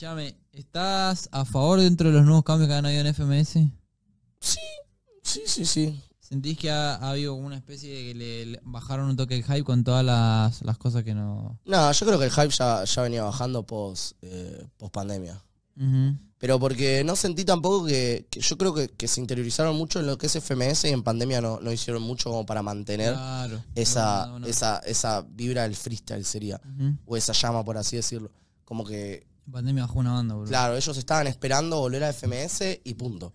Chame, ¿estás a favor dentro de los nuevos cambios que han habido en FMS? Sí, sí, sí, sí. ¿Sentís que ha, ha habido una especie de que le, le bajaron un toque el hype con todas las, las cosas que no... No, yo creo que el hype ya, ya venía bajando post, eh, post pandemia. Pero porque no sentí tampoco que, que yo creo que, que se interiorizaron mucho en lo que es FMS y en pandemia no, no hicieron mucho como para mantener Claro. esa, No, no, no. esa, esa vibra del freestyle sería. O esa llama, por así decirlo. Como que, pandemia bajó una banda, boludo. claro, ellos estaban esperando volver a FMS y punto.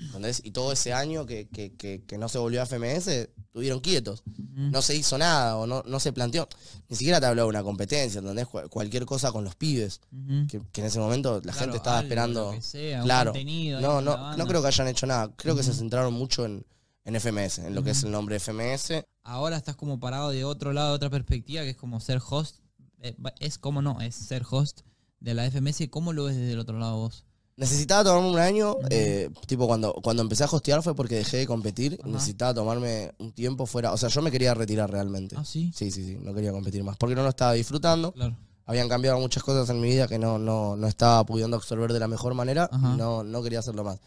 ¿Entendés? Y todo ese año que, que, que, que no se volvió a FMS, estuvieron quietos. No se hizo nada o no, no se planteó. Ni siquiera te hablaba de una competencia, ¿entendés? Cual- cualquier cosa con los pibes. Que, que en ese momento la Claro, gente estaba algo, esperando. que sea, claro. No, no, no creo que hayan hecho nada. Creo que se centraron mucho en, en FMS, en lo que es el nombre FMS. Ahora estás como parado de otro lado, de otra perspectiva, que es como ser host. Eh, es como no, es ser host de la FMS. ¿Cómo lo ves desde el otro lado vos? Necesitaba tomarme un año, eh, tipo cuando, cuando empecé a hostear fue porque dejé de competir. Necesitaba tomarme un tiempo fuera. O sea, yo me quería retirar realmente. Ah, sí. Sí, sí, sí, no quería competir más. Porque no lo estaba disfrutando. Claro. Habían cambiado muchas cosas en mi vida que no, no, no estaba pudiendo absorber de la mejor manera. Y no, no quería hacerlo más.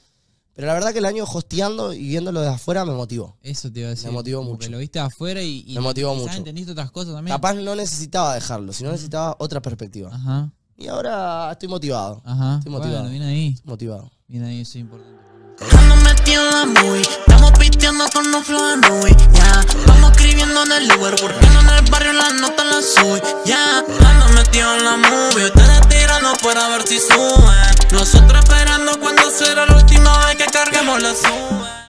Pero la verdad que el año hosteando y viéndolo desde afuera me motivó. Eso te iba a decir. motivó como mucho. Lo viste afuera y, y Me motivó mucho. entendiste otras cosas también. Capaz no necesitaba dejarlo, sino necesitaba otra perspectiva. Ajá, y ahora estoy motivado. Ajá. Estoy motivado. Bueno, ahí. Estoy motivado. Bien ahí, eso es importante. La movie, estamos pisteando con los flow de ya. Vamos escribiendo en el Uber, Porque en el barrio, las notas las sube, ya. Ando metido en la movie, ustedes tirando para ver si suben. Nosotros